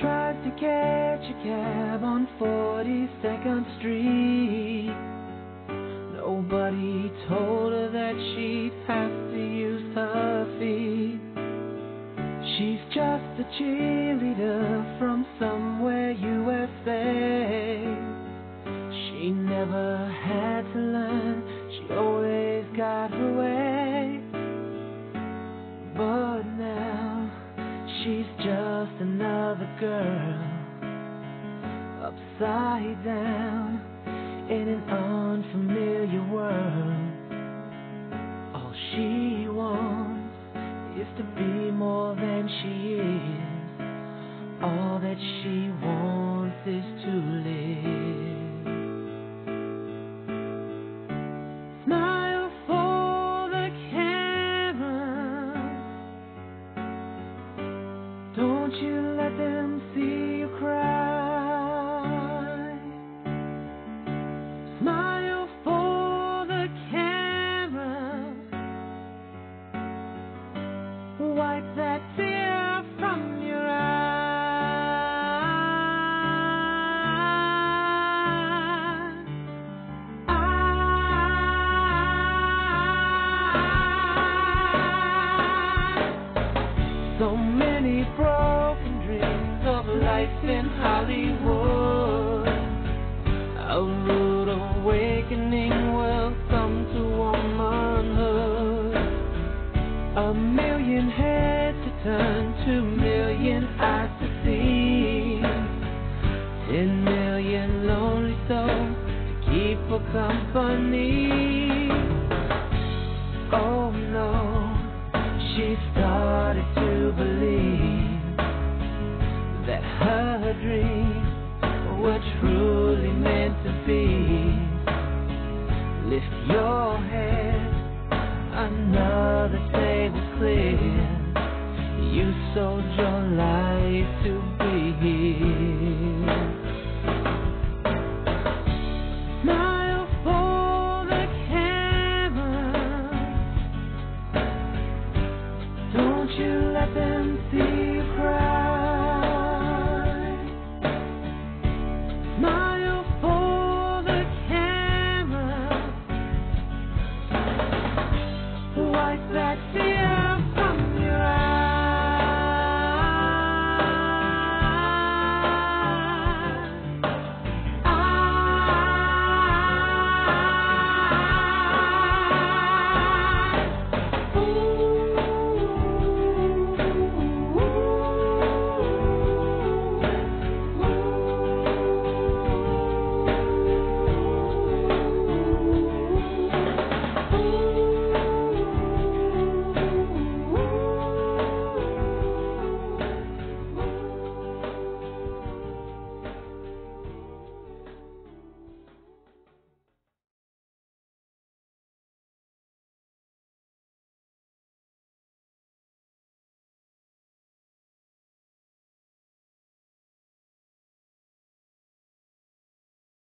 She tried to catch a cab on 42nd Street. Nobody told her that she'd she's just another girl, upside down in an unfamiliar world. All she wants is to be awakening will to womanhood. A two million eyes to see. Ten million lonely souls to keep her company. Oh no, she started to believe that her dreams were truly meant to be. Lift your head, another day was clear. 走着来